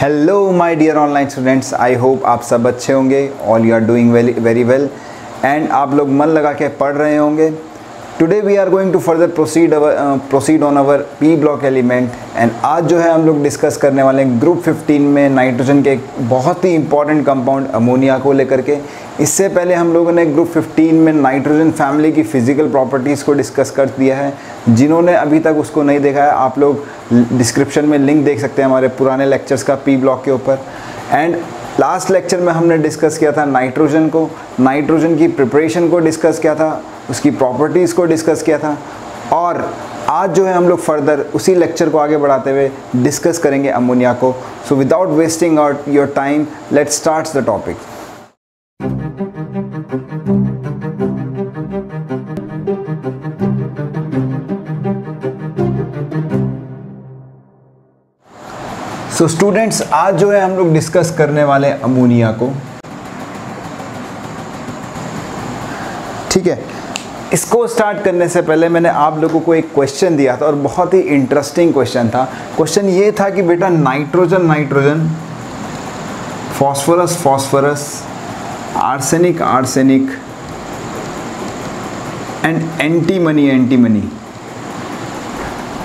Hello my dear online students I hope आप सब अच्छे होंगे. All you are doing very very well and आप लोग मन लगा के पढ़ रहे होंगे. Today we are going to further proceed proceed on our P block element and आज जो है हम लोग डिस्कस करने वाले हैं ग्रुप 15 में नाइट्रोजन के एक बहुत ही इंपॉर्टेंट कंपाउंड अमोनिया को लेकर के. इससे पहले हम लोगों ने ग्रुप 15 में नाइट्रोजन फैमिली की फ़िज़िकल प्रॉपर्टीज़ को डिस्कस कर दिया है। जिन्होंने अभी तक उसको नहीं देखा है, आप लोग डिस्क्रिप्शन में लिंक देख सकते हैं हमारे पुराने लेक्चर्स का पी ब्लॉक के ऊपर। एंड लास्ट लेक्चर में हमने डिस्कस किया था नाइट्रोजन को, नाइट्रोजन की प्रिपरेशन को डिस्कस किया था, उसकी प्रॉपर्टीज़ को डिस्कस किया था। और आज जो है हम लोग फर्दर उसी लेक्चर को आगे बढ़ाते हुए डिस्कस करेंगे अमोनिया को। So without wasting out your time let start the topic so students आज जो है हम लोग डिस्कस करने वाले हैं अमोनिया को। ठीक है? इसको स्टार्ट करने से पहले मैंने आप लोगों को एक क्वेश्चन दिया था और बहुत ही इंटरेस्टिंग क्वेश्चन था। क्वेश्चन ये था कि बेटा nitrogen nitrogen phosphorus phosphorus arsenic arsenic and antimony antimony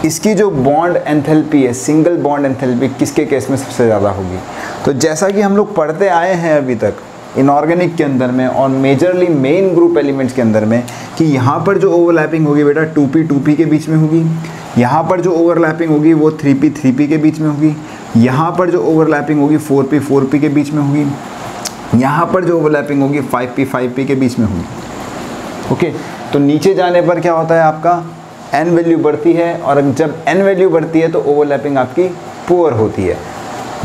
इसकी जो बॉन्ड एंथैल्पी है सिंगल बॉन्ड एंथैल्पी किसके केस में सबसे ज़्यादा होगी? तो जैसा कि हम लोग पढ़ते आए हैं अभी तक इनऑर्गेनिक के अंदर में और मेजरली मेन ग्रुप एलिमेंट्स के अंदर में, कि यहाँ पर जो ओवरलैपिंग होगी बेटा टू पी टू पी के बीच में होगी। यहाँ पर जो ओवरलैपिंग होगी, वो थ्री पी थ्री पी के बीच में होगी। यहाँ पर जो ओवरलैपिंग होगी फोर पी फोर पी के बीच में होगी। यहाँ पर जो ओवरलैपिंग होगी फाइव पी फाइव पी के बीच में होगी। ओके तो नीचे जाने पर क्या होता है आपका? एन वैल्यू बढ़ती है और जब एन वैल्यू बढ़ती है तो ओवरलैपिंग आपकी पुअर होती है।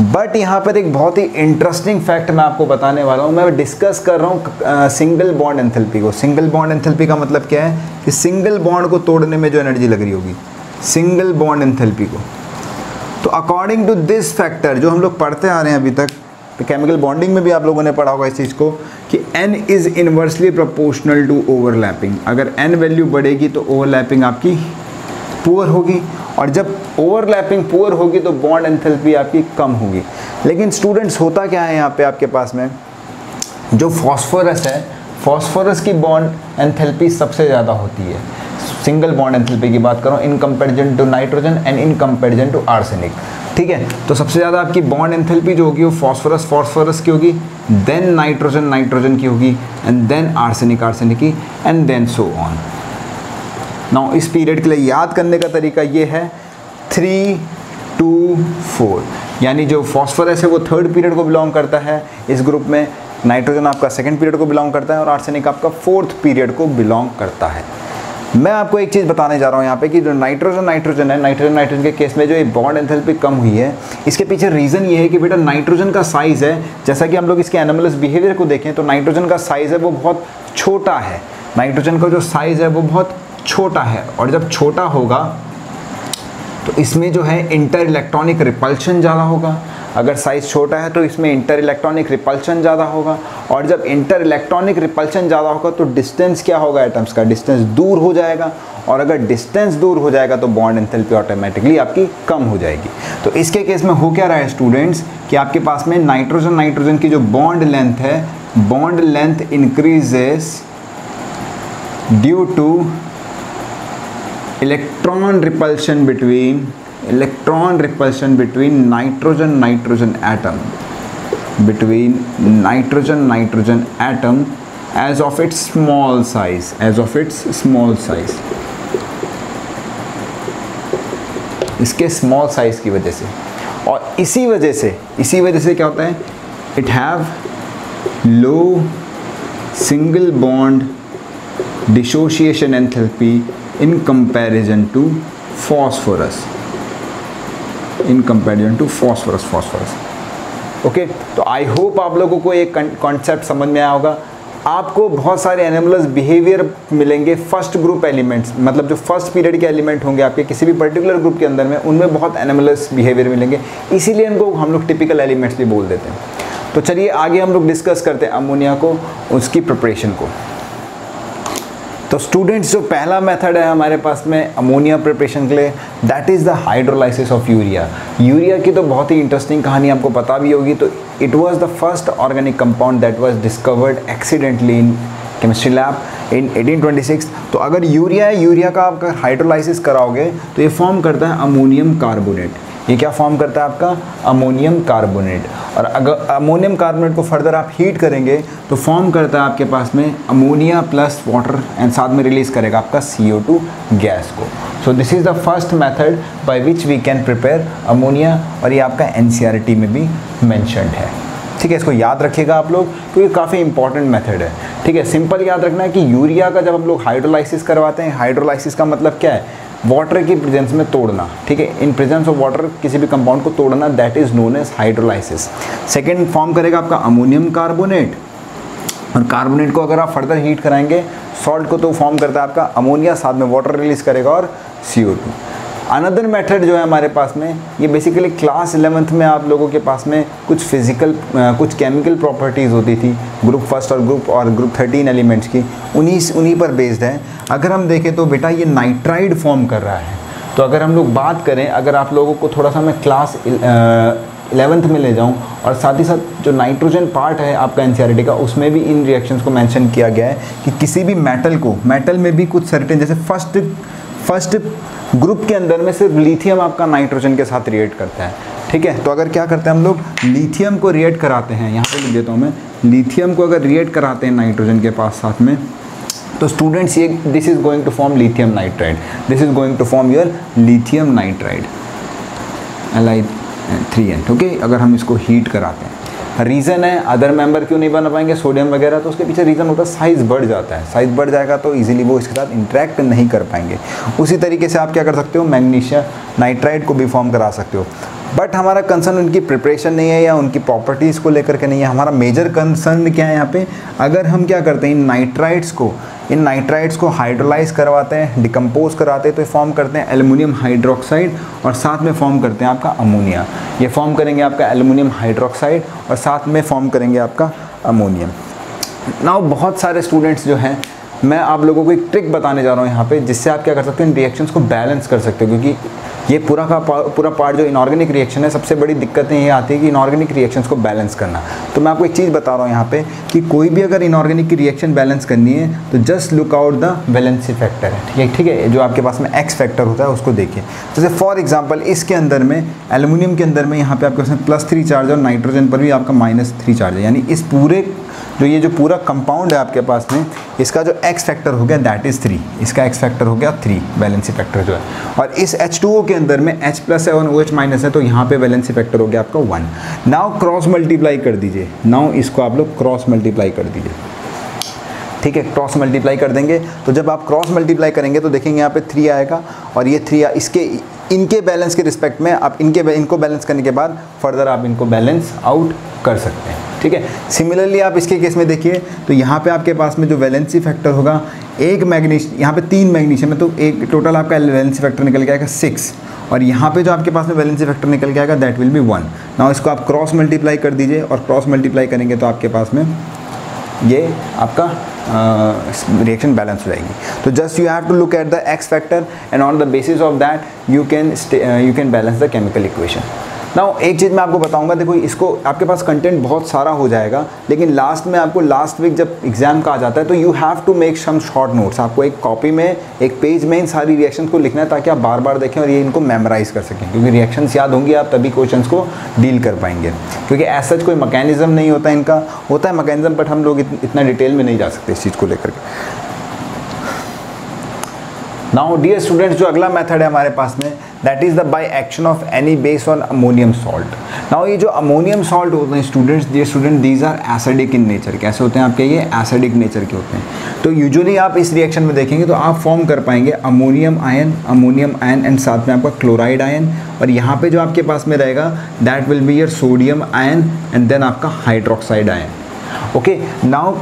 बट यहाँ पर एक बहुत ही इंटरेस्टिंग फैक्ट मैं आपको बताने वाला हूँ। मैं डिस्कस कर रहा हूँ सिंगल बॉन्ड एंथैल्पी को। सिंगल बॉन्ड एंथैल्पी का मतलब क्या है? कि सिंगल बॉन्ड को तोड़ने में जो एनर्जी लग रही होगी सिंगल बॉन्ड एंथैल्पी को। तो अकॉर्डिंग टू दिस फैक्टर जो हम लोग पढ़ते आ रहे हैं अभी तक तो केमिकल बॉन्डिंग में भी आप लोगों ने पढ़ा होगा इस चीज़ को, कि n is inversely proportional to overlapping अगर एन वैल्यू बढ़ेगी तो ओवरलैपिंग आपकी पुअर होगी और जब ओवरलैपिंग पुअर होगी तो बॉन्ड एंथैल्पी आपकी कम होगी। लेकिन स्टूडेंट्स होता क्या है यहाँ पे आपके पास में? जो फॉस्फोरस है फॉस्फोरस की बॉन्ड एंथैल्पी सबसे ज़्यादा होती है। सिंगल बॉन्ड एंथैल्पी की बात करो in comparison to nitrogen and in comparison to arsenic ठीक है? तो सबसे ज़्यादा आपकी बॉन्ड एंथैल्पी जो होगी वो फॉस्फोरस फॉस्फोरस की होगी देन नाइट्रोजन नाइट्रोजन की होगी एंड देन आर्सेनिक आर्सेनिक की and then so on now इस पीरियड के लिए याद करने का तरीका ये है थ्री टू फोर यानी जो फॉस्फोरस है वो थर्ड पीरियड को बिलोंग करता है, इस ग्रुप में नाइट्रोजन आपका सेकेंड पीरियड को बिलोंग करता है और आर्सेनिक आपका फोर्थ पीरियड को बिलोंग करता है। मैं आपको एक चीज़ बताने जा रहा हूँ यहाँ पे कि जो नाइट्रोजन नाइट्रोजन है, नाइट्रोजन नाइट्रोजन के केस में जो ये बॉन्ड एंथैल्पी कम हुई है, इसके पीछे रीज़न ये है कि बेटा नाइट्रोजन का साइज़ है, जैसा कि हम लोग इसके एनिमल्स बिहेवियर को देखें तो नाइट्रोजन का साइज़ है वो बहुत छोटा है। नाइट्रोजन का जो साइज़ है वो बहुत छोटा है, और जब छोटा होगा तो इसमें जो है इंटर इलेक्ट्रॉनिक रिपल्शन ज़्यादा होगा अगर साइज़ छोटा है तो इसमें इंटर इलेक्ट्रॉनिक रिपल्शन ज़्यादा होगा। और जब इंटर इलेक्ट्रॉनिक रिपल्शन ज़्यादा होगा तो डिस्टेंस क्या होगा एटम्स का? डिस्टेंस दूर हो जाएगा। और अगर डिस्टेंस दूर हो जाएगा तो बॉन्ड एंथैल्पी ऑटोमेटिकली आपकी कम हो जाएगी। तो इसके केस में हो क्या रहा है स्टूडेंट्स कि आपके पास में नाइट्रोजन नाइट्रोजन की जो बॉन्ड लेंथ है bond length increases due to electron repulsion between electron repulsion between nitrogen nitrogen atom between nitrogen nitrogen atom as of its small size as of its small size इसके small size की वजह से और इसी वजह से इसी वजह से क्या होता है it have low single bond dissociation enthalpy in comparison to phosphorus in comparison to phosphorus phosphorus. Okay? तो आई होप आप लोगों को एक कॉन्सेप्ट समझ में आया होगा। आपको बहुत सारे एनिमल्स बिहेवियर मिलेंगे फ़र्स्ट ग्रुप एलिमेंट्स मतलब जो फ़र्स्ट पीरियड के एलिमेंट होंगे आपके किसी भी पर्टिकुलर ग्रुप के अंदर में, उनमें बहुत एनिमल्स बिहेवियर मिलेंगे। इसीलिए इनको हम लोग टिपिकल एलिमेंट्स भी बोल देते हैं। तो चलिए आगे हम लोग डिस्कस करते हैं अमोनिया को, उसकी प्रिपरेशन को। तो स्टूडेंट्स जो पहला मेथड है हमारे पास में अमोनिया प्रिपरेशन के लिए that is the hydrolysis of urea urea की तो बहुत ही इंटरेस्टिंग कहानी आपको पता भी होगी। तो it was the first organic compound that was discovered accidentally in chemistry lab in 1826 तो अगर यूरिया है यूरिया का आप हाइड्रोलाइसिस कराओगे तो ये फॉर्म करता है अमोनियम कार्बोनेट ये क्या फॉर्म करता है आपका? अमोनियम कार्बोनेट और अगर अमोनियम कार्बोनेट को फर्दर आप हीट करेंगे तो फॉर्म करता है आपके पास में अमोनिया प्लस वाटर एंड साथ में रिलीज़ करेगा आपका CO2 गैस को. So this is the first method by which we can prepare ammonia और ये आपका एन में भी मैंशनड है. ठीक है, इसको याद रखिएगा आप लोग क्योंकि काफ़ी इंपॉर्टेंट मेथड है. ठीक है सिंपल याद रखना है कि यूरिया का जब हम लोग हाइड्रोलाइसिस करवाते हैं हाइड्रोलाइसिस का मतलब क्या है? वाटर की प्रेजेंस में तोड़ना, ठीक है? इन प्रेजेंस ऑफ़ वाटर किसी भी कंपाउंड को तोड़ना that is known as hydrolysis second form करेगा आपका अमोनियम कार्बोनेट और कार्बोनेट को अगर आप फर्दर हीट कराएँगे सॉल्ट को तो फॉर्म करता है आपका अमोनिया साथ में वाटर रिलीज़ करेगा और सी अनदर मेथड जो है हमारे पास में, ये बेसिकली क्लास इलेवेंथ में आप लोगों के पास में कुछ फ़िज़िकल कुछ केमिकल प्रॉपर्टीज़ होती थी ग्रुप फ़र्स्ट और ग्रुप और ग्रुप थर्टीन एलिमेंट्स की, उन्हीं उन्हीं पर बेस्ड है। अगर हम देखें तो बेटा ये नाइट्राइड फॉर्म कर रहा है। तो अगर हम लोग बात करें, अगर आप लोगों को थोड़ा सा मैं क्लास इलेवेंथ में ले जाऊँ, और साथ ही साथ जो नाइट्रोजन पार्ट है आपका एन का, उसमें भी इन रिएक्शंस को मेंशन किया गया है कि किसी भी मेटल को मेटल में भी कुछ सर्टेन जैसे फ़र्स्ट फ़र्स्ट ग्रुप के अंदर में सिर्फ़ लिथियम आपका नाइट्रोजन के साथ रिएक्ट करता है, ठीक है? तो अगर क्या करते हैं हम लोग? लिथियम को रिएक्ट कराते हैं, यहाँ पे लिख देता हूँ मैं। लिथियम को अगर रिएक्ट कराते हैं नाइट्रोजन के पास साथ में तो स्टूडेंट्स ये this is going to form lithium nitride this is going to form your lithium nitride L I three N okay अगर हम इसको हीट कराते हैं। रीज़न है अदर मेंबर क्यों नहीं बना पाएँगे? सोडियम वगैरह तो उसके पीछे रीज़न होता है साइज़ बढ़ जाता है। साइज़ बढ़ जाएगा तो इजीली वो इसके साथ इंट्रैक्ट नहीं कर पाएँगे। उसी तरीके से आप क्या कर सकते हो? मैग्नीशिया नाइट्राइड को भी फॉर्म करा सकते हो। बट हमारा कंसर्न उनकी प्रिपरेशन नहीं है या उनकी प्रॉपर्टीज़ को लेकर के नहीं है। हमारा मेजर कंसर्न क्या है यहाँ पे? अगर हम क्या करते हैं, इन नाइट्राइड्स को, इन नाइट्राइड्स को हाइड्रोलाइज करवाते हैं डिकम्पोज कराते हैं तो फॉर्म करते हैं एलुमिनियम हाइड्रोक्साइड और साथ में फॉर्म करते हैं आपका अमोनिया ये फॉर्म करेंगे आपका एलुमिनियम हाइड्रोक्साइड और साथ में फॉर्म करेंगे आपका अमोनियम नाउ बहुत सारे स्टूडेंट्स जो हैं मैं आप लोगों को एक ट्रिक बताने जा रहा हूँ यहाँ पे, जिससे आप क्या कर सकते हो, इन रिएक्शंस को बैलेंस कर सकते हो, क्योंकि ये पूरा का पूरा पार्ट जो इनऑर्गेनिक रिएक्शन है, सबसे बड़ी दिक्कतें ये आती है कि इनऑर्गेनिक रिएक्शंस को बैलेंस करना। तो मैं आपको एक चीज़ बता रहा हूँ यहाँ पे कि कोई भी अगर इनऑर्गेनिक की रिएक्शन बैलेंस करनी है तो just look out the valency factor है, ठीक है? ठीक है, जो आपके पास में एक्स फैक्टर होता है, उसको देखिए। जैसे फॉर एग्ज़ाम्पल इसके अंदर में एलुमिनियम के अंदर में यहाँ पे आपके पास प्लस थ्री चार्ज और नाइट्रोजन पर भी आपका माइनस थ्री चार्ज है, यानी इस पूरे जो ये जो पूरा कंपाउंड है आपके पास में, इसका जो एक्स फैक्टर हो गया दैट इज़ थ्री इसका एक्स फैक्टर हो गया थ्री बैलेंसी फैक्टर जो है। और इस एच टू ओ के अंदर में एच प्लस है और ओ एच माइनस है तो यहाँ पे बैलेंसी फैक्टर हो गया आपका वन नाउ क्रॉस मल्टीप्लाई कर दीजिए। नाउ इसको आप लोग क्रॉस मल्टीप्लाई कर दीजिए। ठीक है क्रॉस मल्टीप्लाई कर देंगे। तो जब आप क्रॉस मल्टीप्लाई करेंगे तो देखेंगे यहाँ पे थ्री आएगा। और ये थ्री इसके, इनके बैलेंस के रिस्पेक्ट में आप इनके, इनको बैलेंस करने के बाद फर्दर आप इनको बैलेंस आउट कर सकते हैं, ठीक है? सिमिलरली आप इसके केस में देखिए तो यहाँ पे आपके पास में जो वैलेंसी फैक्टर होगा, एक मैग्नीश यहाँ पे तीन मैग्नीशियम है तो एक टोटल आपका वैलेंसी फैक्टर निकल के आएगा सिक्स और यहाँ पे जो आपके पास में वैलेंसी फैक्टर निकल के आएगा दैट विल बी वन ना इसको आप क्रॉस मल्टीप्लाई कर दीजिए, और क्रॉस मल्टीप्लाई करेंगे तो आपके पास में ये आपका रिएक्शन बैलेंस हो जाएगी. तो just you have to look at the X factor and on the basis of that you can you can balance the chemical equation now एक चीज़ मैं आपको बताऊँगा, देखो इसको आपके पास कंटेंट बहुत सारा हो जाएगा, लेकिन लास्ट में आपको लास्ट वीक जब एग्ज़ाम का आ जाता है तो you have to make some short notes आपको एक कॉपी में, एक पेज में इन सारी रिएक्शन को लिखना है, ताकि आप बार बार देखें और ये इनको मेमोराइज कर सकें, क्योंकि रिएक्शन याद होंगी, आप तभी क्वेश्चन को डील कर पाएँगे। क्योंकि ऐसा कोई मकैनिज़म नहीं होता इनका। होता है मकैनिज़म बट हम लोग इतना डिटेल में नहीं जा सकते इस चीज़ को लेकर के। नाउ डियर स्टूडेंट्स जो अगला मेथड है हमारे पास में that is the by action of any base on ammonium salt now ये जो अमोनियम सॉल्ट होते हैं स्टूडेंट्स ये student these are acidic in nature कैसे होते हैं आपके? ये एसिडिक नेचर के होते हैं। तो यूजुअली आप इस रिएक्शन में देखेंगे तो आप फॉर्म कर पाएँगे ammonium ion ammonium ion and साथ में आपका क्लोराइड आयन और यहाँ पे जो आपके पास में रहेगा that will be your sodium ion and then आपका hydroxide ion okay now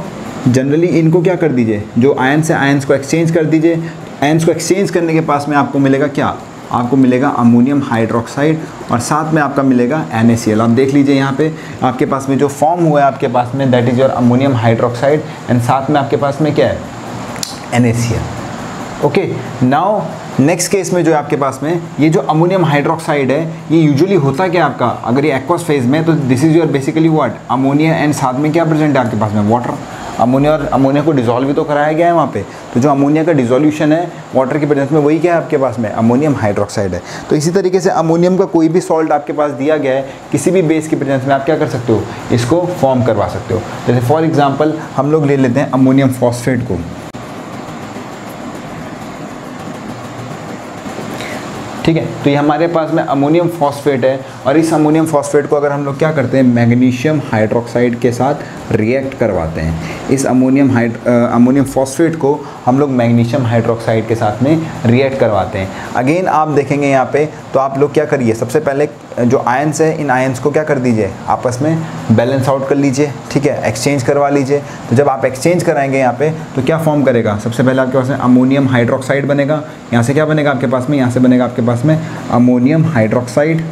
generally इनको क्या कर दीजिए? जो आयन से आयन्स को एक्सचेंज कर दीजिए आयन्स को एक्सचेंज करने के पास में आपको मिलेगा क्या? आपको मिलेगा अमोनियम हाइड्रोक्साइड और साथ में आपका मिलेगा एन आप देख लीजिए यहाँ पे आपके पास में जो फॉर्म हुआ है आपके पास में that is your ammonium hydroxide and साथ में आपके पास में क्या है? N okay now next case में जो है आपके पास में, ये जो अमोनियम हाइड्रोक्साइड है, ये यूजुअली होता क्या आपका? अगर ये एक्वस फ़ेज़ में तो this is your basically what ammonia and साथ में क्या प्रेजेंट है आपके पास में? वाटर अमोनिया और अमोनिया को डिजोल्व भी तो कराया गया है वहाँ पे। तो जो अमोनिया का डिजोल्यूशन है वाटर की प्रेजेंस में वही क्या है आपके पास में? अमोनियम हाइड्रोक्साइड है। तो इसी तरीके से अमोनियम का कोई भी सॉल्ट आपके पास दिया गया है, किसी भी बेस की प्रेजेंस में आप क्या कर सकते हो? इसको फॉर्म करवा सकते हो। जैसे फॉर एग्ज़ाम्पल हम लोग ले लेते हैं अमोनियम फॉस्फेट को। ठीक है? तो ये हमारे पास में अमोनियम फॉस्फेट है और इस अमोनियम फॉस्फेट को अगर हम लोग क्या करते हैं? मैग्नीशियम हाइड्रोक्साइड के साथ रिएक्ट करवाते हैं। इस अमोनियम हाइड अमोनियम फॉस्फेट को हम लोग मैग्नीशियम हाइड्रोक्साइड के साथ में रिएक्ट करवाते हैं। अगेन आप देखेंगे यहाँ पे तो आप लोग क्या करिए? सबसे पहले जो आयंस है, इन आयंस को क्या कर दीजिए? आपस में बैलेंस आउट कर लीजिए, ठीक है? एक्सचेंज करवा लीजिए। तो जब आप एक्सचेंज कराएँगे यहाँ पे तो क्या फॉर्म करेगा? सबसे पहले आपके पास में अमोनियम हाइड्रोक्साइड बनेगा। यहाँ से क्या बनेगा आपके पास में? यहाँ से बनेगा आपके पास में अमोनियम हाइड्रोक्साइड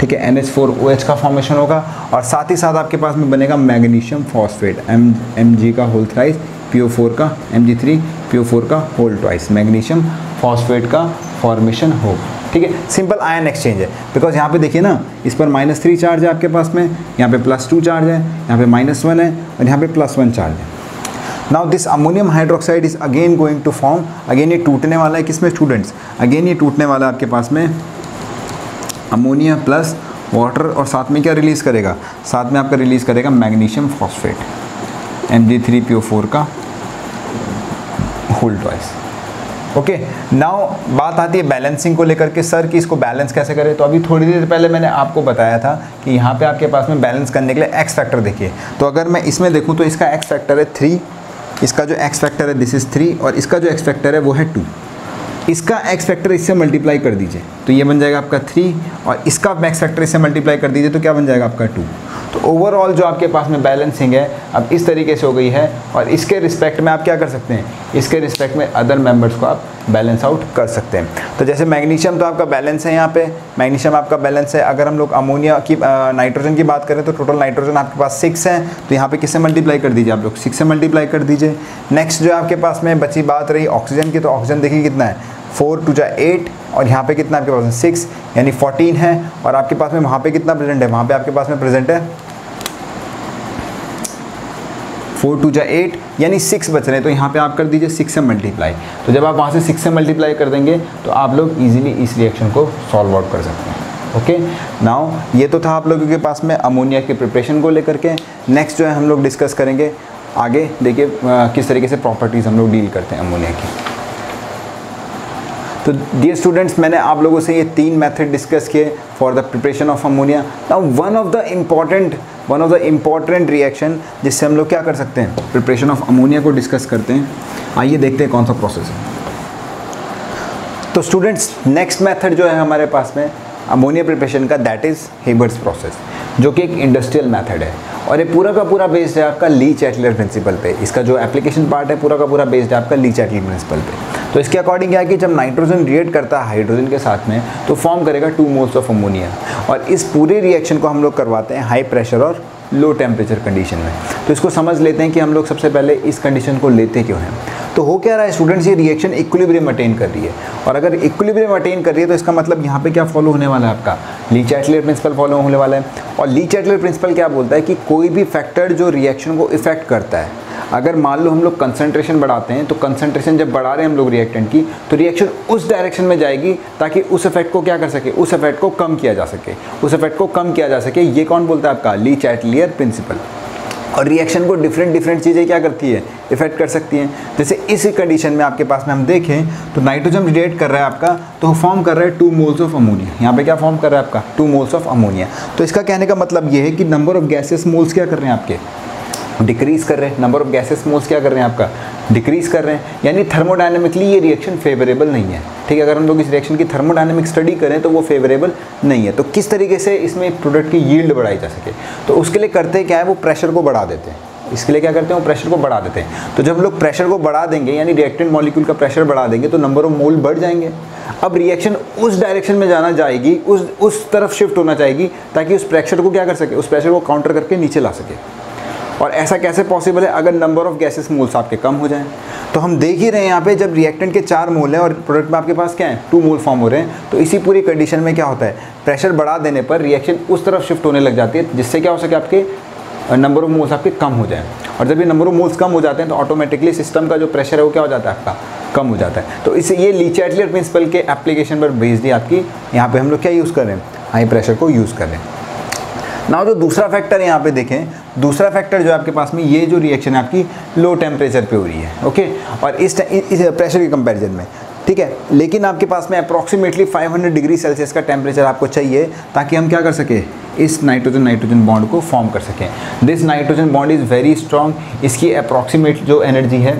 ठीक है? N H four O H का फॉर्मेशन होगा। और साथ ही साथ आपके पास में बनेगा magnesium phosphate M M G का whole thrice P O four का M G three P O four का होल ट्वाइस मैग्नीशियम फॉस्फेट का फॉर्मेशन हो ठीक है? सिंपल आयन एक्सचेंज है। बिकॉज़ यहाँ पे देखिए ना, इस पर माइनस थ्री चार्ज है आपके पास में, यहाँ पे प्लस टू चार्ज है, यहाँ पे माइनस वन है, और यहाँ पे प्लस वन चार्ज है। Now this ammonium hydroxide is again going to form again ये टूटने वाला है किसमें? स्टूडेंट्स अगेन ये टूटने वाला है आपके पास में अमोनिया प्लस वाटर और साथ में क्या रिलीज़ करेगा? साथ में आपका रिलीज़ करेगा magnesium phosphate M G three four का होल्ड वाइज ओके नाउ बात आती है बैलेंसिंग को लेकर के सर कि इसको बैलेंस कैसे करें? तो अभी थोड़ी देर पहले मैंने आपको बताया था कि यहाँ पे आपके पास में बैलेंस करने के लिए एक्स फैक्टर देखिए। तो अगर मैं इसमें देखूँ तो इसका एक्स फैक्टर है थ्री इसका जो एक्स फैक्टर है दिस इज़ थ्री और इसका जो एक्स फैक्टर है, वो है टू इसका एक्स फैक्टर इससे मल्टीप्लाई कर दीजिए। तो ये बन जाएगा आपका थ्री और इसका एक्स फैक्टर इससे मल्टीप्लाई कर दीजिए तो क्या बन जाएगा आपका टू तो ओवरऑल जो आपके पास में बैलेंसिंग है, अब इस तरीके से हो गई है और इसके रिस्पेक्ट में आप क्या कर सकते हैं? इसके रिस्पेक्ट में अदर मेंबर्स को आप बैलेंस आउट कर सकते हैं। तो जैसे मैग्नीशियम तो आपका बैलेंस है यहाँ पे। मैग्नीशियम आपका बैलेंस है। अगर हम लोग अमोनिया की नाइट्रोजन की बात करें तो टोटल नाइट्रोजन आपके पास सिक्स है। तो यहाँ पे किससे मल्टीप्लाई कर दीजिए आप लोग? सिक्स से मल्टीप्लाई कर दीजिए। नेक्स्ट जो आपके पास में बची बात रही ऑक्सीजन की तो ऑक्सीजन देखिए कितना है। फोर टू जा एट, और यहाँ पे कितना आपके पास में? सिक्स, यानी फोर्टीन है। और आपके पास में वहाँ पे कितना प्रेजेंट है? वहाँ पे आपके पास में प्रेजेंट है फोर टू जा एट, यानी सिक्स बच रहे हैं। तो यहाँ पे आप कर दीजिए सिक्स से मल्टीप्लाई। तो जब आप वहाँ से सिक्स से मल्टीप्लाई कर देंगे तो आप लोग इजीली इस रिएक्शन को सॉल्व आउट कर सकते हैं। ओके नाउ ये तो था आप लोगों के पास में अमोनिया के प्रिपरेशन को लेकर के। नेक्स्ट जो है हम लोग डिस्कस करेंगे, आगे देखिए किस तरीके से प्रॉपर्टीज़ हम लोग डील करते हैं अमोनिया की। तो डियर स्टूडेंट्स मैंने आप लोगों से ये तीन मेथड डिस्कस किए for the preparation of ammonia now one of the important one of the important reaction जिससे हम लोग क्या कर सकते हैं? प्रिपरेशन ऑफ़ अमोनिया को डिस्कस करते हैं। आइए देखते हैं कौन सा प्रोसेस है। तो स्टूडेंट्स नेक्स्ट मेथड जो है हमारे पास में अमोनिया प्रिपरेशन का दैट इज़ हेबर्स प्रोसेस जो कि एक इंडस्ट्रियल मेथड है। और ये पूरा का पूरा बेस्ड है आपका ली चैटलर प्रिंसिपल पे। इसका जो एप्लीकेशन पार्ट है, पूरा का पूरा बेस्ड है आपका ली चैटलर प्रिंसिपल पे। तो इसके अकॉर्डिंग क्या है कि जब नाइट्रोजन रिएक्ट करता है हाइड्रोजन के साथ में तो फॉर्म करेगा टू मोल्स ऑफ़ अमोनिया और इस पूरे रिएक्शन को हम लोग करवाते हैं हाई प्रेशर और लो टेम्परेचर कंडीशन में. तो इसको समझ लेते हैं कि हम लोग सबसे पहले इस कंडीशन को लेते क्यों हैं. तो हो क्या रहा है स्टूडेंट्स ये रिएक्शन इक्विलिब्रियम अटेन कर रही है. और अगर इक्विलिब्रियम अटेन कर रही है तो इसका मतलब यहाँ पे क्या फॉलो होने वाला है आपका? ली चैटलर प्रिंसिपल फॉलो होने वाला है. और ली चैटलर प्रिंसिपल क्या बोलता है कि कोई भी फैक्टर जो रिएक्शन को इफ़ेक्ट करता है अगर मान लो हम लोग कंसनट्रेशन बढ़ाते हैं तो कंसनट्रेशन जब बढ़ा रहे हैं हम लोग रिएक्टेंट की तो रिएक्शन उस डायरेक्शन में जाएगी ताकि उस इफ़ेक्ट को क्या कर सके? उस इफ़ेक्ट को कम किया जा सके। उस इफ़ेक्ट को कम किया जा सके। ये कौन बोलता है आपका? ली चैटलियर प्रिंसिपल और रिएक्शन को डिफरेंट डिफरेंट चीज़ें क्या करती है? इफ़ेक्ट कर सकती हैं। जैसे इस कंडीशन में आपके पास में हम देखें तो नाइट्रोजन रिएक्ट कर रहा है आपका तो फॉर्म कर रहा है टू मोल्स ऑफ़ अमोनिया यहाँ पे क्या फॉर्म कर रहा है आपका? टू मोल्स ऑफ़ अमोनिया तो इसका कहने का मतलब ये है कि नंबर ऑफ़ गैसेस मोल्स क्या कर रहे हैं आपके? डिक्रीज कर रहे हैं। नंबर ऑफ़ गैसेस मोल्स क्या कर रहे हैं आपका? डिक्रीज कर रहे हैं। यानी थर्मोडाइनमिकली ये रिएक्शन फेवरेबल नहीं है। ठीक है, अगर हम लोग इस रिएक्शन की थर्मोडाइनमिक स्टडी करें तो वो फेवरेबल नहीं है। तो किस तरीके से इसमें प्रोडक्ट की यील्ड बढ़ाई जा सके? तो उसके लिए करते क्या है? वो प्रेशर को बढ़ा देते हैं। इसके लिए क्या करते हैं? वो प्रेशर को बढ़ा देते हैं। तो जब हम लोग प्रेशर को बढ़ा देंगे, यानी रिएक्टेंट मॉलिक्यूल का प्रेशर बढ़ा देंगे तो नंबर ऑफ़ मोल बढ़ जाएँगे। अब रिएक्शन उस डायरेक्शन में जाना जाएगी, उस उस तरफ़ शिफ्ट होना चाहेगी, ताकि उस प्रेशर को क्या कर सके? उस प्रेशर को काउंटर करके नीचे ला सके। और ऐसा कैसे पॉसिबल है? अगर नंबर ऑफ़ गैसेस मोल्स आपके कम हो जाएँ तो हम देख ही रहे हैं यहाँ पे जब रिएक्टेंट के चार मोल हैं और प्रोडक्ट में आपके पास क्या है? टू मोल फॉर्म हो रहे हैं। तो इसी पूरी कंडीशन में क्या होता है? प्रेशर बढ़ा देने पर रिएक्शन उस तरफ़ शिफ्ट होने लग जाती है, जिससे क्या हो सके आपके नंबर ऑफ़ मोल्स आपके कम हो जाए। और जब ये नंबर ऑफ़ मोल्स कम हो जाते हैं तो ऑटोमेटिकली सिस्टम का जो प्रेशर है, वो क्या हो जाता है आपका? कम हो जाता है। तो इसे, ये लीचैटलियर प्रिंसिपल के एप्लीकेशन पर बेस्ड ही आपकी, यहाँ पे हम लोग क्या यूज़ कर रहे हैं? हाई प्रेशर को यूज़ कर रहे हैं। ना जो दूसरा फैक्टर यहाँ पे देखें दूसरा फैक्टर जो आपके पास में ये जो रिएक्शन है आपकी लो टेम्परेचर पे हो रही है ओके और इस, इस प्रेशर के कंपैरिजन में ठीक है? लेकिन आपके पास में अप्रॉक्सीमेटली 500 डिग्री सेल्सियस का टेम्परेचर आपको चाहिए ताकि हम क्या कर सकें इस नाइट्रोजन नाइट्रोजन बॉन्ड को फॉर्म कर सकें। This nitrogen bond is very strong इसकी अप्रॉक्सीमेट जो एनर्जी है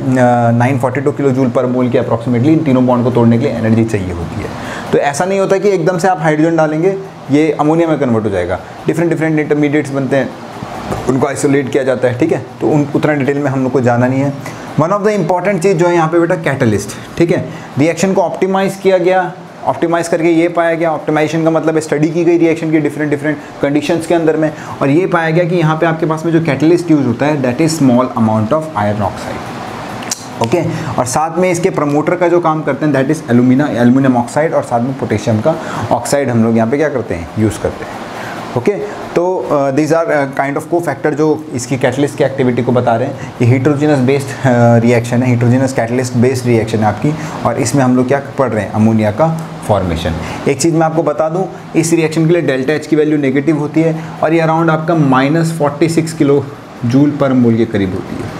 nine forty two kilo joule per mole की अप्रॉक्सीमेटली इन तीनों बॉन्ड को तोड़ने के लिए एनर्जी चाहिए होती है। तो ऐसा नहीं होता कि एकदम से आप हाइड्रोजन डालेंगे ये अमोनिया में कन्वर्ट हो जाएगा। डिफरेंट डिफरेंट इंटरमीडिएट्स बनते हैं। उनको आइसोलेट किया जाता है, ठीक है? तो उन, उतना डिटेल में हम लोग को जाना नहीं है। वन ऑफ़ द इंपॉर्टेंट चीज़ जो है यहाँ पे बेटा कैटलिस्ट ठीक है? रिएक्शन को ऑप्टिमाइज किया गया। ऑप्टिमाइज करके ये पाया गया। ऑप्टिमाइजेशन का मतलब स्टडी की गई रिएक्शन की डिफरेंट डिफरेंट कंडीशंस के अंदर में। और ये पाया गया कि यहाँ पे आपके पास में जो कैटलिस्ट यूज़ होता है that is small amount of iron oxide okay और साथ में इसके प्रमोटर का जो काम करते हैं that is alumina aluminium oxide और साथ में पोटेशियम का ऑक्साइड हम लोग यहाँ पे क्या करते हैं? यूज़ करते हैं। ओके तो दीज आर काइंड ऑफ़ को फैक्टर जो इसकी कैटलिस्ट की एक्टिविटी को बता रहे हैं। ये हीट्रोजिनस बेस्ड रिएक्शन है। हीट्रोजिनस कैटलिस्ट बेस्ड रिएक्शन है आपकी। और इसमें हम लोग क्या पढ़ रहे हैं? अमोनिया का फॉर्मेशन एक चीज़ मैं आपको बता दूँ, इस रिएक्शन के लिए डेल्टा एच की वैल्यू नेगेटिव होती है और ये अराउंड आपका minus forty six kilo joule per mole के करीब होती है।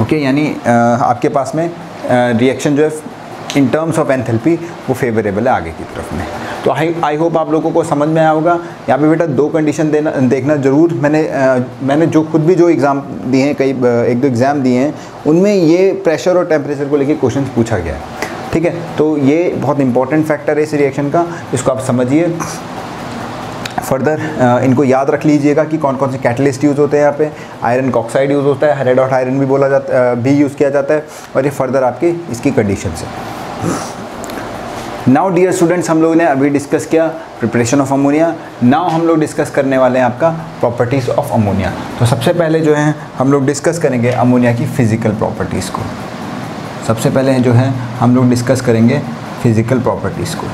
ओके यानी आपके पास में रिएक्शन जो है इन टर्म्स ऑफ़ एंथेल्पी वो फेवरेबल है आगे की तरफ़ में। तो आई आई होप आप लोगों को समझ में आया होगा। यहाँ पे बेटा दो कंडीशन देना देखना ज़रूर। मैंने आ, मैंने जो खुद भी जो एग्ज़ाम दिए हैं कई एक दो एग्ज़ाम दिए हैं उनमें ये प्रेशर और टेम्परेचर को लेकर क्वेश्चन पूछा गया है। ठीक है? तो ये बहुत इंपॉर्टेंट फैक्टर है इस रिएक्शन का। इसको आप समझिए। फर्दर इनको याद रख लीजिएगा कि कौन कौन से कैटलिस्ट यूज़ होते हैं यहाँ पे। आयरन ऑक्साइड यूज़ होता है रेड ऑट आयरन भी बोला जाता भी यूज़ किया जाता है और ये फर्दर आपकी इसकी कंडीशन है। नाउ डियर स्टूडेंट्स हम लोगों ने अभी डिस्कस किया प्रिपरेशन ऑफ़ अमोनिया नाउ हम लोग डिस्कस करने वाले हैं आपका प्रॉपर्टीज़ ऑफ़ अमोनिया तो सबसे पहले जो है, हम लोग डिस्कस करेंगे अमोनिया की फ़िज़िकल प्रॉपर्टीज़ को। सबसे पहले जो है, हम लोग डिस्कस करेंगे फ़िज़िकल प्रॉपर्टीज़ को।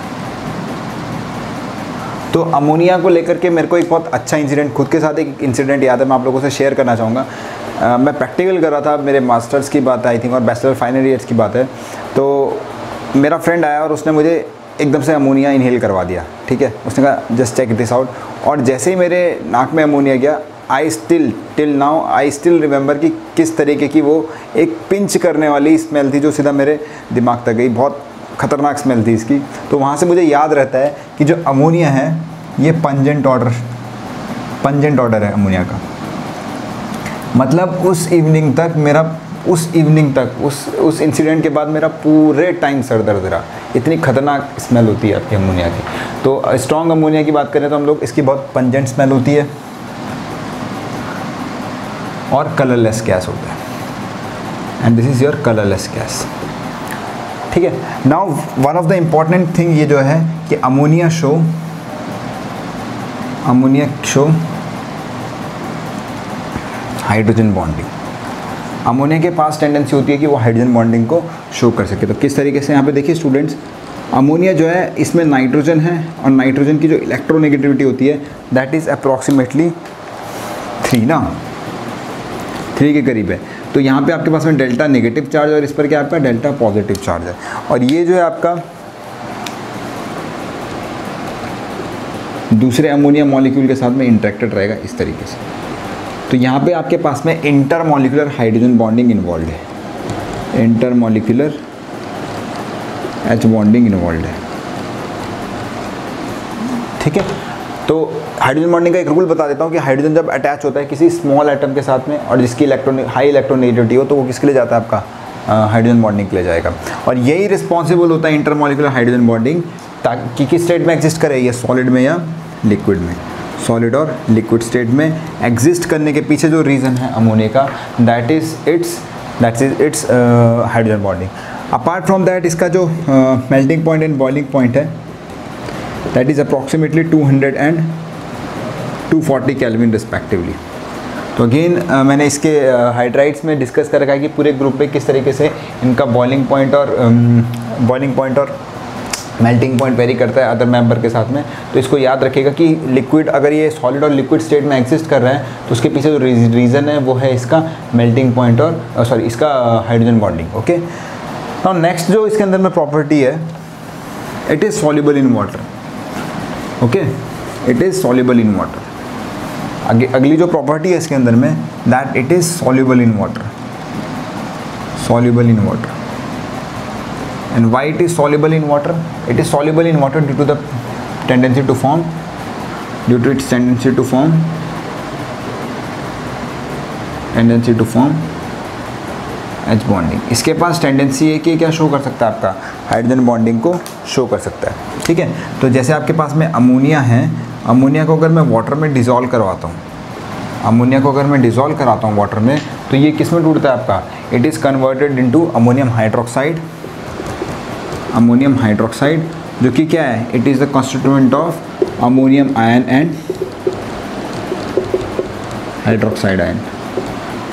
तो अमोनिया को लेकर के मेरे को एक बहुत अच्छा इंसिडेंट खुद के साथ एक इंसिडेंट याद है, मैं आप लोगों से शेयर करना चाहूँगा। मैं प्रैक्टिकल कर रहा था, मेरे मास्टर्स की बात आई थिंक और बैचलर फाइनल ईयर्स की बात है। तो मेरा फ्रेंड आया और उसने मुझे एकदम से अमोनिया इनहेल करवा दिया, ठीक है? उसने कहा जस्ट चेक दिस आउट और जैसे ही मेरे नाक में अमोनिया गया I still till now I still remember कि किस तरीके की वो एक पिंच करने वाली स्मेल थी जो सीधा मेरे दिमाग तक गई। बहुत ख़तरनाक स्मेल थी इसकी। तो वहाँ से मुझे याद रहता है कि जो अमोनिया है, ये पंजेंट ऑर्डर पंजेंट ऑर्डर है अमोनिया का। मतलब उस इवनिंग तक मेरा, उस इवनिंग तक, उस उस इंसिडेंट के बाद मेरा पूरे टाइम सर दर्द रहा। इतनी खतरनाक स्मेल होती है आपकी अमोनिया की। तो स्ट्रॉन्ग अमोनिया की बात करें तो हम लोग, इसकी बहुत पंजेंट स्मेल होती है। और कलरलेस गैस होता है। And this is your colourless gas ठीक है। Now one of the important thing ये जो है कि ammonia show ammonia show hydrogen bonding ammonia के पास टेंडेंसी होती है कि वो हाइड्रोजन बॉन्डिंग को शो कर सके। तो किस तरीके से यहाँ पे देखिए स्टूडेंट्स अमोनिया जो है, इसमें नाइट्रोजन है और नाइट्रोजन की जो इलेक्ट्रोनेगेटिविटी होती है दैट इज़ अप्रॉक्सीमेटली थ्री ना? थ्री के करीब है। तो यहाँ पे आपके पास में डेल्टा नेगेटिव चार्ज और इस पर क्या आपका? डेल्टा पॉजिटिव चार्ज है। और ये जो है आपका, दूसरे अमोनिया मॉलिक्यूल के साथ में इंटरेक्टेड रहेगा इस तरीके से। तो यहाँ पे आपके पास में inter molecular hydrogen bonding involve है। Inter molecular H bonding involve है। ठीक है? तो हाइड्रोजन बॉन्डिंग का एक रूल बता देता हूँ कि हाइड्रोजन जब अटैच होता है किसी स्मॉल आइटम के साथ में और जिसकी इलेक्ट्रॉन हाई इलेक्ट्रोनेगेटिविटी हो तो वो किसके लिए जाता है आपका? हाइड्रोजन बॉन्डिंग के लिए जाएगा। और यही रिस्पॉन्सिबल होता है इंटरमोलिकुलर हाइड्रोजन बॉन्डिंग ताकि किस स्टेट में एग्जिस्ट करे? ये सॉलिड में या लिक्विड में? सॉलिड और लिक्विड स्टेट में एग्जिस्ट करने के पीछे जो रीज़न है अमोनिया का that is its that is its hydrogen bonding apart from that इसका जो melting point and boiling point है that is approximately 200 and 240 kelvin respectively तो अगेन मैंने इसके हाइड्राइट्स में डिस्कस कर रखा है कि पूरे ग्रुप पे किस तरीके से इनका बॉइलिंग पॉइंट और बॉइलिंग पॉइंट और मेल्टिंग पॉइंट वेरी करता है अदर मेंबर के साथ में। तो इसको याद रखिएगा कि लिक्विड अगर ये सॉलिड और लिक्विड स्टेट में एग्जिस्ट कर रहा है तो उसके पीछे जो रीज़न है, वो है इसका मेल्टिंग पॉइंट और सॉरी इसका हाइड्रोजन बॉन्डिंग ओके और नेक्स्ट जो इसके अंदर में प्रॉपर्टी है it is soluble in water okay? It is soluble in water अगली जो प्रॉपर्टी है इसके अंदर में that it is soluble in water soluble in water and why it is soluble in water it is soluble in water due to the tendency to form due to its tendency to form tendency to form H bonding इसके पास tendency है कि क्या show कर सकता है आपका? Hydrogen bonding को शो कर सकता है। ठीक है? तो जैसे आपके पास में अमोनिया है अमोनिया को अगर मैं वाटर में डिज़ोल्व करवाता हूँ अमोनिया को अगर मैं डिज़ोल्व कराता हूँ वाटर में तो ये किसमें टूटता है आपका? It is converted into ammonium hydroxide ammonium hydroxide जो कि क्या है? It is the constituent of ammonium ion and hydroxide ion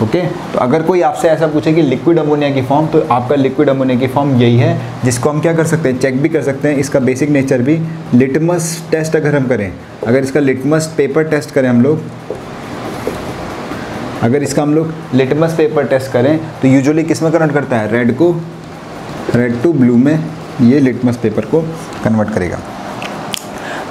okay तो अगर कोई आपसे ऐसा पूछे कि लिक्विड अमोनिया की फॉर्म तो आपका लिक्विड अमोनिया की फॉर्म यही है, जिसको हम क्या कर सकते हैं? चेक भी कर सकते हैं। इसका बेसिक नेचर भी लिटमस टेस्ट अगर हम करें, अगर इसका लिटमस पेपर टेस्ट करें हम लोग, अगर इसका हम लोग लिटमस पेपर टेस्ट करें तो यूजुअली किसमें कन्वर्ट करता है? रेड को रेड टू ब्लू में ये लिटमस पेपर को कन्वर्ट करेगा।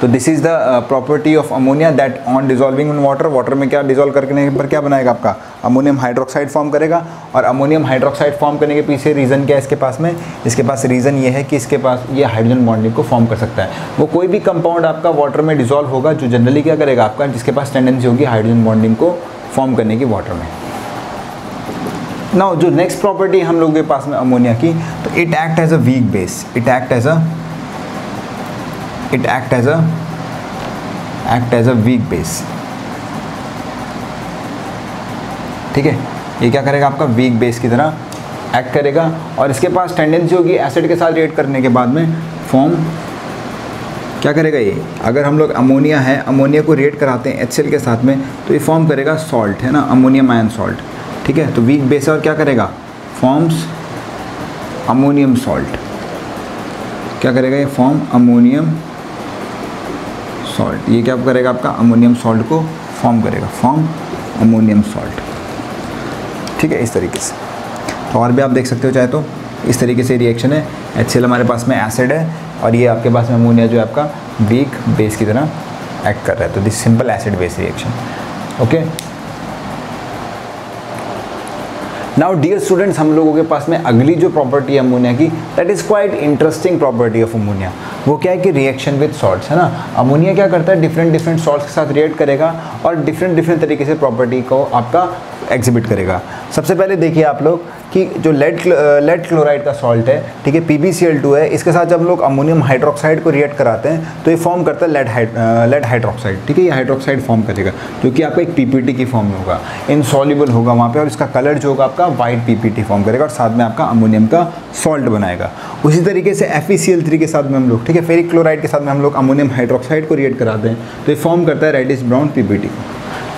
तो this is the property of ammonia that on dissolving in water water में क्या डिजोल्व करने पर क्या बनाएगा आपका? अमोनियम हाइड्रोक्साइड फॉर्म करेगा और अमोनियम हाइड्रोक्साइड फॉर्म करने के पीछे रीज़न क्या है इसके पास में? इसके पास रीज़न ये है कि इसके पास ये हाइड्रोजन बॉन्डिंग को फॉर्म कर सकता है। वो कोई भी कंपाउंड आपका वाटर में डिजोल्व होगा, जो जनरली क्या करेगा आपका? जिसके पास टेंडेंसी होगी हाइड्रोजन बॉन्डिंग को फॉर्म करने की वाटर में। ना जो नेक्स्ट प्रॉपर्टी हम लोगों के पास में अमोनिया की तो it act as a weak base it act as a it act as a act as a weak base ठीक है? ये क्या करेगा आपका? वीक बेस की तरह एक्ट करेगा और इसके पास टेंडेंसी होगी एसिड के साथ रिएक्ट करने के बाद में फॉर्म क्या करेगा ये? अगर हम लोग अमोनिया है अमोनिया को रिएक्ट कराते हैं एच के साथ में तो ये फॉर्म करेगा सॉल्ट है ना? अमोनियम आयन सॉल्ट ठीक है? तो वीक बेस और क्या करेगा? फॉर्म्स अमोनियम सॉल्ट क्या करेगा ये? फॉर्म अमोनियम सॉल्ट ये क्या करेगा आपका? अमोनियम सॉल्ट को फॉर्म करेगा। फॉर्म अमोनियम सॉल्ट ठीक है? इस तरीके से। तो और भी आप देख सकते हो चाहे तो। इस तरीके से रिएक्शन है। एच हमारे पास में एसिड है और ये आपके पास में अमोनिया जो है आपका वीक बेस की तरह एक्ट कर रहा है। तो this simple acid base reaction okay now dear students हम लोगों के पास में अगली जो प्रॉपर्टी है अमोनिया की that is quite interesting property of ammonia वो क्या है कि रिएक्शन विद सॉल्ट्स है ना? अमोनिया क्या करता है? डिफरेंट डिफरेंट सॉल्ट्स के साथ रिएक्ट करेगा और डिफरेंट डिफरेंट तरीके से प्रॉपर्टी को आपका एग्जिबिट करेगा। सबसे पहले देखिए आप लोग कि जो लेड लेड क्लोराइड का सॉल्ट है, ठीक है पी है, इसके साथ जब लोग अमोनियम हाइड्रोक्साइड को रिएक्ट कराते हैं तो ये फॉर्म करता है लेड हाइड लेड हाइड्रोक्साइड ठीक है, ये हाइड्रोक्साइड फॉर्म करेगा, जो कि आपका एक पीपीटी की फॉर्म होगा। इनसॉल्युबल होगा वहाँ पे और इसका कलर जो होगा आपका वाइट पीपीटी फॉर्म करेगा और साथ में आपका अमोनियम का सॉल्ट बनाएगा। उसी तरीके से एफ़ के साथ में हम लोग, ठीक है फेरिक क्लोराइड के साथ में हम लोग अमोनियम हाइड्रोक्साइड को रिएक्ट कराते हैं तो ये फॉर्म करता है रेडिश ब्राउन पीपीटी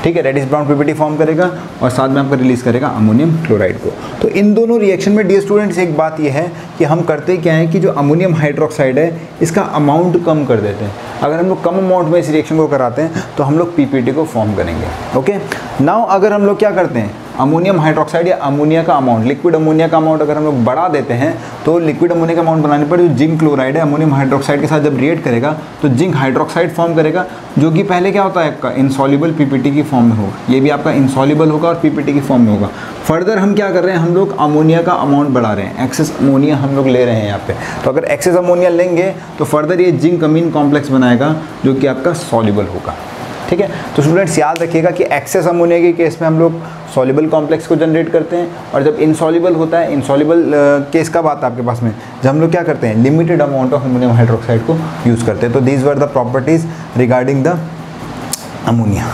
ठीक है रेडिस ब्राउन पीपीटी फॉर्म करेगा और साथ में आपका रिलीज़ करेगा अमोनियम क्लोराइड को। तो इन दोनों रिएक्शन में डियर स्टूडेंट्स एक बात यह है कि हम करते क्या है कि जो अमोनियम हाइड्रोक्साइड है, इसका अमाउंट कम कर देते हैं। अगर हम लोग कम अमाउंट में इस रिएक्शन को कराते हैं तो हम लोग पीपीटी को फॉर्म करेंगे। ओके नाउ अगर हम लोग क्या करते हैं? अमोनियम हाइड्रोक्साइड या अमोनिया का अमाउंट लिक्विड अमोनिया का अमाउंट अगर हम लोग बढ़ा देते हैं तो लिक्विड अमोनिया का अमाउंट बनाने पर जो जिंक क्लोराइड है, अमोनियम हाइड्रोक्साइड के साथ जब रिएक्ट करेगा तो जिंक हाइड्रोक्साइड फॉर्म करेगा, जो कि पहले क्या होता है आपका इंसॉल्युबल पीपीटी की फॉर्म में होगा। ये भी आपका इंसॉल्युबल होगा और पीपीटी की फॉर्म में होगा। फर्दर हम क्या कर रहे हैं, हम लोग अमोनिया का अमाउंट बढ़ा रहे हैं। एक्सेस अमोनिया हम लोग ले रहे हैं यहाँ पे। तो अगर एक्सेस अमोनिया लेंगे तो फर्दर ये जिंक अमीन कॉम्प्लेक्स बनाएगा, जो कि आपका सॉल्युबल होगा। ठीक है? तो स्टूडेंट्स याद रखिएगा कि एक्सेस अमोनिया के केस में हम लोग सॉल्युबल कॉम्प्लेक्स को जनरेट करते हैं और जब इनसॉल्युबल होता है इनसॉलिबल केस कब आता है आपके पास में? जब हम लोग क्या करते हैं? Limited amount of ammonium hydroxide को यूज़ करते हैं। तो these were the properties regarding the ammonia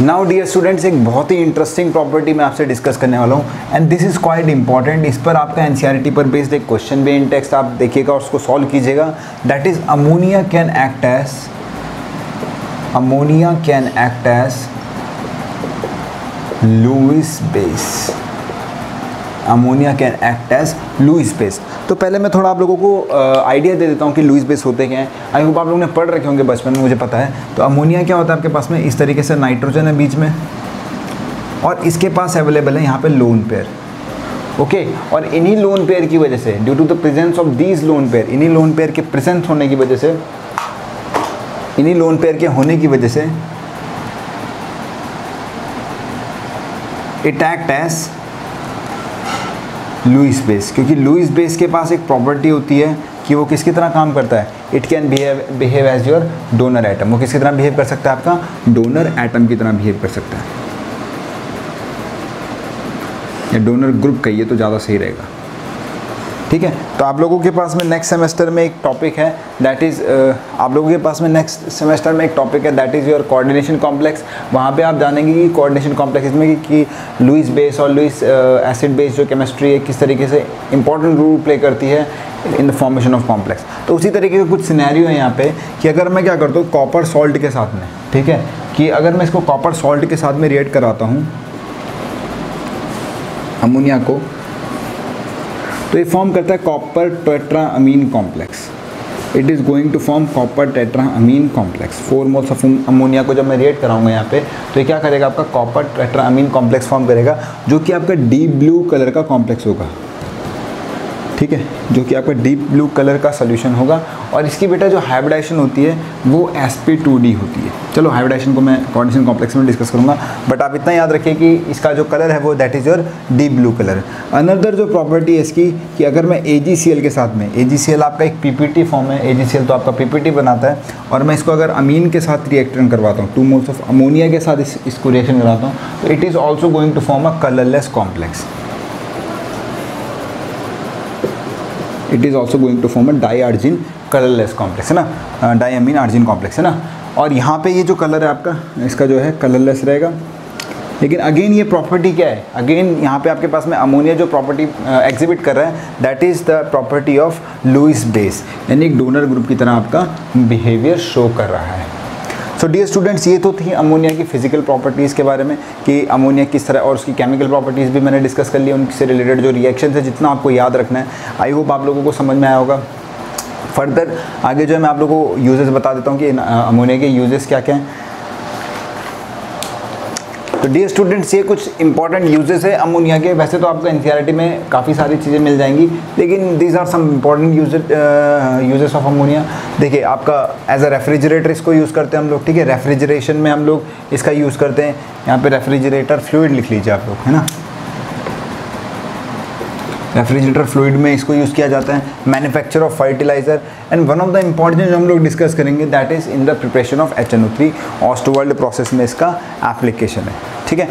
now dear students एक बहुत ही इंटरेस्टिंग प्रॉपर्टी मैं आपसे डिस्कस करने वाला हूँ। And this is quite important इस पर आपका एन पर बेस्ड एक क्वेश्चन भी इन टेक्स्ट आप देखिएगा और उसको सॉल्व कीजिएगा। That is ammonia can act as ammonia can act as Lewis base ammonia can act as Lewis base तो पहले मैं थोड़ा आप लोगों को आइडिया दे देता हूँ कि लुइस बेस होते क्या हैं। आई होप आप लोगों ने पढ़ रखे होंगे बचपन में मुझे पता है। तो अमोनिया क्या होता है आपके पास में? इस तरीके से नाइट्रोजन है बीच में। और इसके पास अवेलेबल है यहाँ पे लोन पेयर ओके okay, और इन्हीं लोन पेयर की वजह से due to the presence of these lone pair इन्हीं लोन पेयर के प्रेजेंस होने की वजह से इन्हीं लोन पेयर के होने की वजह से it act as Lewis base क्योंकि लुइस बेस के पास एक प्रॉपर्टी होती है कि वो किसकी तरह काम करता है। It can behave behave as your donor atom वो किसकी तरह बिहेव कर सकता है आपका? डोनर एटम की तरह बिहेव कर सकता है। या डोनर ग्रुप कहिए तो ज़्यादा सही रहेगा। ठीक है? तो आप लोगों के पास में नेक्स्ट सेमेस्टर में एक टॉपिक है दैट इज़ आप लोगों के पास में नेक्स्ट सेमेस्टर में एक टॉपिक है that is your coordination complex वहाँ पे आप जानेंगे कि कोऑर्डिनेशन कॉम्प्लेक्स इसमें कि, कि लुइस बेस और लुइस एसिड बेस जो केमिस्ट्री है किस तरीके से इंपॉर्टेंट रोल प्ले करती है in the formation of complex तो उसी तरीके के कुछ सिनेरियो है यहाँ पे कि अगर मैं क्या करता हूँ कॉपर सॉल्ट के साथ में ठीक है? कि अगर मैं इसको कॉपर सॉल्ट के साथ में रिएक्ट कराता हूँ अमोनिया को तो ये फॉर्म करता है copper tetraammine complex it is going to form copper tetraammine complex four moles of ammonia को जब मैं रिएक्ट कराऊँगा यहाँ पे तो ये क्या करेगा आपका? Copper tetra amine complex form करेगा, जो कि आपका डीप ब्लू कलर का कॉम्प्लेक्स होगा। ठीक है? जो कि आपका डीप ब्लू कलर का सोल्यूशन होगा। और इसकी बेटा जो हाइब्रिडाइजेशन होती है वो एस होती है। चलो हाइब्रिडाइजेशन को मैं कॉन्डिशन कॉम्प्लेक्स में डिस्कस करूँगा। बट आप इतना याद रखिए कि इसका जो कलर है वो that is your deep blue colour another जो प्रॉपर्टी है इसकी कि अगर मैं ए के साथ में ए आपका एक PPT फॉर्म है। ए तो आपका PPT बनाता है। और मैं इसको अगर अमीन के साथ रिएक्शन करवाता हूँ टू मोल्स ऑफ़ अमोनिया के साथ इस, इसको रिएक्शन कराता हूँ तो it is also going to form a colourless complex it is also going to form a di आर्जिन colourless complex है ना? डाई अमीन आर्जिन कॉम्प्लेक्स है ना? और यहाँ पे ये जो कलर है आपका, इसका जो है कलरलेस रहेगा। लेकिन अगेन ये प्रॉपर्टी क्या है? अगेन यहाँ पे आपके पास में अमोनिया जो प्रॉपर्टी एग्जिबिट कर रहा है that is the property of Lewis base यानी एक डोनर ग्रुप की तरह आपका बिहेवियर शो कर रहा है। सो डियर स्टूडेंट्स ये तो थी अमोनिया की फ़िज़िकल प्रॉपर्टीज़ के बारे में, कि अमोनिया किस तरह और उसकी केमिकल प्रॉपर्टीज़ भी मैंने डिस्कस कर ली, उनसे रिलेटेड जो रिएक्शन है, जितना आपको याद रखना है। आई होप आप लोगों को समझ में आया होगा। फर्दर आगे जो है मैं आप लोगों को यूजेस बता देता हूँ कि अमोनिया के यूजेस क्या क्या हैं। तो डी स्टूडेंट्स ये कुछ इंपॉर्टेंट यूजेस है। अमोनिया के, वैसे तो आपको एन में काफ़ी सारी चीज़ें मिल जाएँगी, लेकिन these are some important uses of ammonia देखिए, आपका एज अ रेफ्रिजरेटर इसको यूज़ करते हैं हम लोग, ठीक है? रेफ्रिजरेशन में हम लोग इसका यूज़ करते हैं। यहाँ पे रेफ्रिजरेटर फ्लूड लिख लीजिए आप लोग, है ना? रेफ्रिजरेटर फ्लूड में इसको यूज़ किया जाता है manufacture of fertiliser and one of the important जो हम लोग डिस्कस करेंगे that is in the preparation of H N O three Ostwald process में इसका एप्लीकेशन है, ठीक है?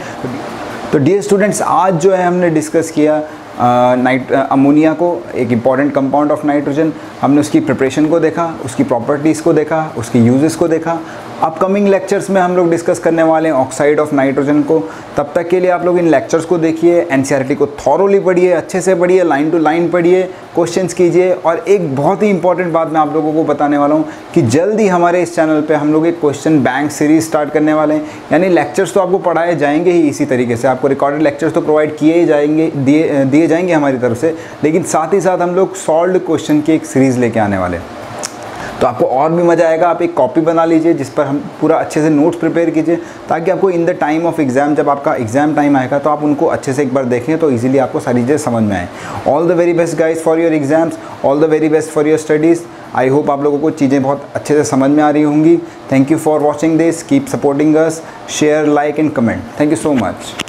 तो डियर स्टूडेंट्स आज जो है हमने डिस्कस किया नाइट अमोनिया को, एक इंपॉर्टेंट कंपाउंड ऑफ़ नाइट्रोजन हमने उसकी प्रिपरेशन को देखा, उसकी प्रॉपर्टीज़ को देखा, उसकी यूजेस को देखा अपकमिंग लेक्चर्स में हम लोग डिस्कस करने वाले हैं ऑक्साइड ऑफ़ नाइट्रोजन को। तब तक के लिए आप लोग इन लेक्चर्स को देखिए एन को थॉरोली पढ़िए, अच्छे से पढ़िए, लाइन टू लाइन पढ़िए, क्वेश्चंस कीजिए। और एक बहुत ही इंपॉर्टेंट बात मैं आप लोगों को बताने वाला हूँ कि जल्द हमारे इस चैनल पर हम लोग एक क्वेश्चन बैंक सीरीज़ स्टार्ट करने वाले हैं। यानी लेक्चर्स तो आपको पढ़ाए जाएँगे ही इसी तरीके से। आपको रिकॉर्डेड लेक्चर्स तो प्रोवाइड किए ही जाएँगे, दिए दिए जाएँगे हमारी तरफ़ से। लेकिन साथ ही साथ हम लोग सॉल्व क्वेश्चन की एक सीरीज़ लेके आने वाले हैं। तो आपको और भी मज़ा आएगा। आप एक कॉपी बना लीजिए, जिस पर हम पूरा अच्छे से नोट्स प्रिपेयर कीजिए, ताकि आपको in the time of exam जब आपका एग्ज़ाम टाइम आएगा तो आप उनको अच्छे से एक बार देखें तो ईजिली आपको सारी चीज़ें समझ में आए। All the very best guys for your exams all the very best for your studies I hope आप लोगों को चीज़ें बहुत अच्छे से समझ में आ रही होंगी। Thank you for watching this keep supporting us share like and comment thank you so much